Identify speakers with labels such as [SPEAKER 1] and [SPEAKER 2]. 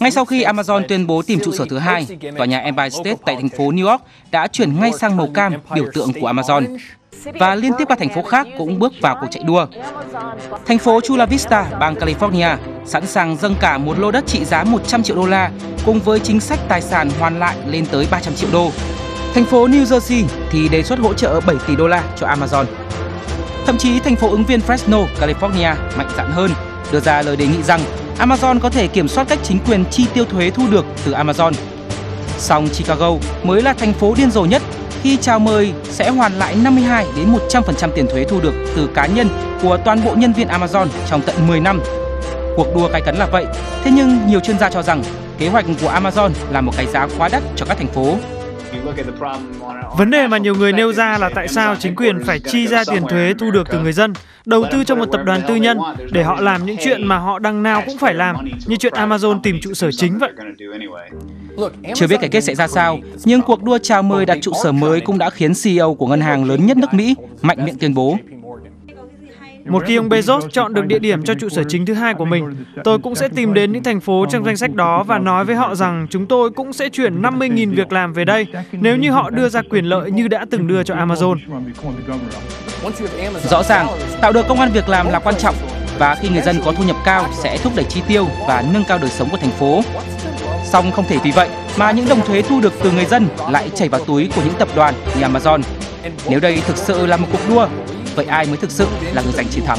[SPEAKER 1] Ngay sau khi Amazon tuyên bố tìm trụ sở thứ hai, tòa nhà Empire State tại thành phố New York đã chuyển ngay sang màu cam, biểu tượng của Amazon. Và liên tiếp các thành phố khác cũng bước vào cuộc chạy đua. Thành phố Chula Vista, bang California, sẵn sàng dâng cả một lô đất trị giá 100 triệu đô la cùng với chính sách tài sản hoàn lại lên tới 300 triệu đô. Thành phố New Jersey thì đề xuất hỗ trợ 7 tỷ đô la cho Amazon. Thậm chí thành phố ứng viên Fresno, California mạnh dạn hơn, đưa ra lời đề nghị rằng Amazon có thể kiểm soát cách chính quyền chi tiêu thuế thu được từ Amazon. Song Chicago mới là thành phố điên rồ nhất khi chào mời sẽ hoàn lại 52 đến 100% tiền thuế thu được từ cá nhân của toàn bộ nhân viên Amazon trong tận 10 năm. Cuộc đua cay cấn là vậy, thế nhưng nhiều chuyên gia cho rằng kế hoạch của Amazon là một cái giá quá đắt cho các thành phố.
[SPEAKER 2] Vấn đề mà nhiều người nêu ra là tại sao chính quyền phải chi ra tiền thuế thu được từ người dân, đầu tư cho một tập đoàn tư nhân để họ làm những chuyện mà họ đằng nào cũng phải làm, như chuyện Amazon tìm trụ sở chính vậy.
[SPEAKER 1] Chưa biết cái kết sẽ ra sao, nhưng cuộc đua chào mời đặt trụ sở mới cũng đã khiến CEO của ngân hàng lớn nhất nước Mỹ mạnh miệng tuyên bố
[SPEAKER 2] một khi ông Bezos chọn được địa điểm cho trụ sở chính thứ hai của mình, tôi cũng sẽ tìm đến những thành phố trong danh sách đó và nói với họ rằng chúng tôi cũng sẽ chuyển 50.000 việc làm về đây nếu như họ đưa ra quyền lợi như đã từng đưa cho Amazon.
[SPEAKER 1] Rõ ràng, tạo được công an việc làm là quan trọng và khi người dân có thu nhập cao sẽ thúc đẩy chi tiêu và nâng cao đời sống của thành phố. Song không thể vì vậy mà những đồng thuế thu được từ người dân lại chảy vào túi của những tập đoàn như Amazon. Nếu đây thực sự là một cuộc đua Vậy ai mới thực sự là người giành chiến thắng?